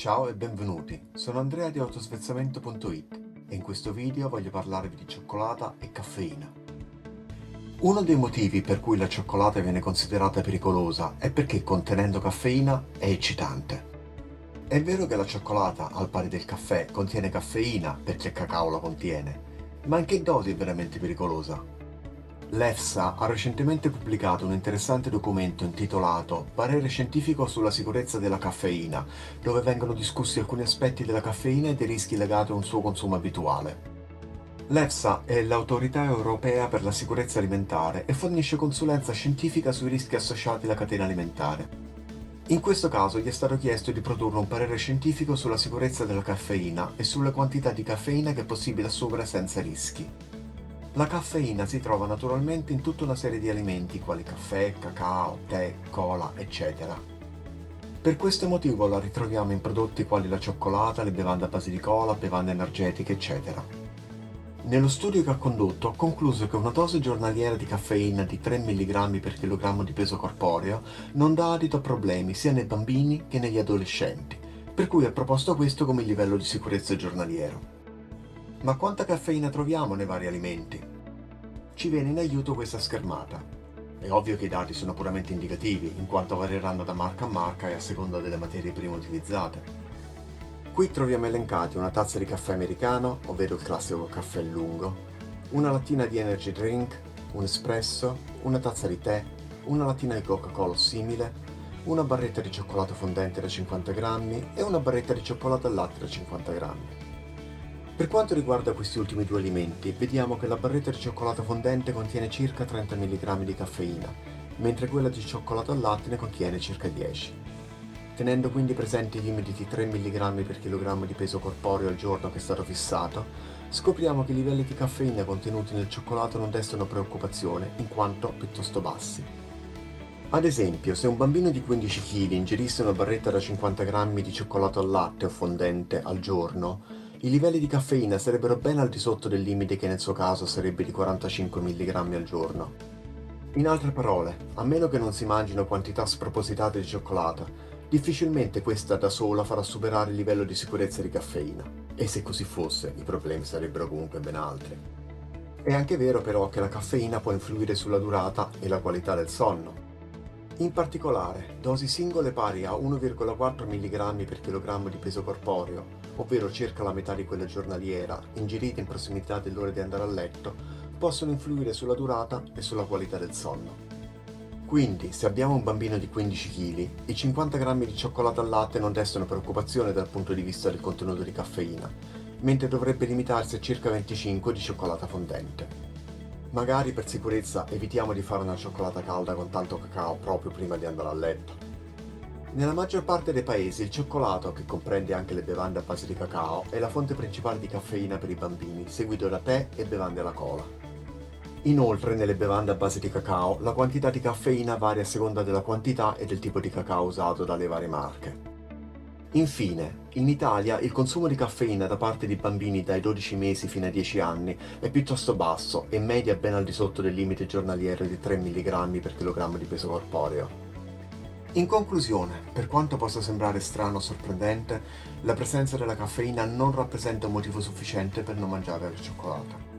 Ciao e benvenuti, sono Andrea di autosvezzamento.it e in questo video voglio parlarvi di cioccolata e caffeina. Uno dei motivi per cui la cioccolata viene considerata pericolosa è perché contenendo caffeina è eccitante. È vero che la cioccolata, al pari del caffè, contiene caffeina perché il cacao la contiene, ma in che dosi è veramente pericolosa? L'EFSA ha recentemente pubblicato un interessante documento intitolato Parere scientifico sulla sicurezza della caffeina, dove vengono discussi alcuni aspetti della caffeina e dei rischi legati a un suo consumo abituale. L'EFSA è l'autorità europea per la sicurezza alimentare e fornisce consulenza scientifica sui rischi associati alla catena alimentare. In questo caso gli è stato chiesto di produrre un parere scientifico sulla sicurezza della caffeina e sulle quantità di caffeina che è possibile assumere senza rischi. La caffeina si trova naturalmente in tutta una serie di alimenti quali caffè, cacao, tè, cola, eccetera. Per questo motivo la ritroviamo in prodotti quali la cioccolata, le bevande a base di cola, bevande energetiche, eccetera. Nello studio che ho condotto ho concluso che una dose giornaliera di caffeina di 3 mg per kg di peso corporeo non dà adito a problemi sia nei bambini che negli adolescenti, per cui ho proposto questo come livello di sicurezza giornaliero. Ma quanta caffeina troviamo nei vari alimenti? Ci viene in aiuto questa schermata. È ovvio che i dati sono puramente indicativi, in quanto varieranno da marca a marca e a seconda delle materie prime utilizzate. Qui troviamo elencati una tazza di caffè americano, ovvero il classico caffè lungo, una lattina di energy drink, un espresso, una tazza di tè, una lattina di Coca-Cola simile, una barretta di cioccolato fondente da 50 grammi e una barretta di cioccolato al latte da 50 grammi. Per quanto riguarda questi ultimi due alimenti, vediamo che la barretta di cioccolato fondente contiene circa 30 mg di caffeina, mentre quella di cioccolato al latte ne contiene circa 10. Tenendo quindi presenti i limiti di 3 mg per kg di peso corporeo al giorno che è stato fissato, scopriamo che i livelli di caffeina contenuti nel cioccolato non destano preoccupazione, in quanto piuttosto bassi. Ad esempio, se un bambino di 15 kg ingerisse una barretta da 50 g di cioccolato al latte o fondente al giorno, i livelli di caffeina sarebbero ben al di sotto del limite che nel suo caso sarebbe di 45 mg al giorno. In altre parole, a meno che non si mangino quantità spropositate di cioccolata, difficilmente questa da sola farà superare il livello di sicurezza di caffeina. E se così fosse, i problemi sarebbero comunque ben altri. È anche vero però che la caffeina può influire sulla durata e la qualità del sonno. In particolare, dosi singole pari a 1,4 mg per kg di peso corporeo ovvero circa la metà di quella giornaliera, ingerite in prossimità dell'ora di andare a letto, possono influire sulla durata e sulla qualità del sonno. Quindi, se abbiamo un bambino di 15 kg, i 50 g di cioccolato al latte non destano preoccupazione dal punto di vista del contenuto di caffeina, mentre dovrebbe limitarsi a circa 25 di cioccolata fondente. Magari per sicurezza evitiamo di fare una cioccolata calda con tanto cacao proprio prima di andare a letto. Nella maggior parte dei paesi il cioccolato, che comprende anche le bevande a base di cacao, è la fonte principale di caffeina per i bambini, seguito da tè e bevande alla cola. Inoltre, nelle bevande a base di cacao, la quantità di caffeina varia a seconda della quantità e del tipo di cacao usato dalle varie marche. Infine, in Italia il consumo di caffeina da parte di bambini dai 12 mesi fino ai 10 anni è piuttosto basso e media ben al di sotto del limite giornaliero di 3 mg per kg di peso corporeo. In conclusione, per quanto possa sembrare strano o sorprendente, la presenza della caffeina non rappresenta un motivo sufficiente per non mangiare la cioccolata.